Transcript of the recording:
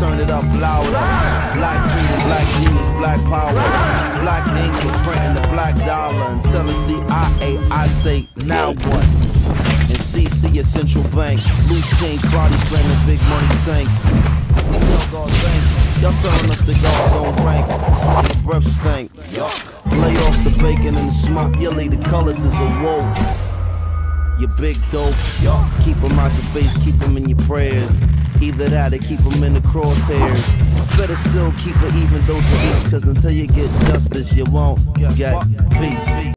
turn it up louder. Black freedom, black genius, black power. Black ink, we're printing the black dollar. Until the CIA, I say, now what? And CC at Central Bank. Loose change, body slamming, big money tanks. We tell God thanks. Y'all telling us the God don't rank. Smell the breath stank. Lay off the bacon and the smock. You lay the colors is a woe. You big dope. Keep them out your face, keep them in your prayers. Either that or keep them in the crosshairs. Better still keep an even dose of each, cause until you get justice, you won't get peace.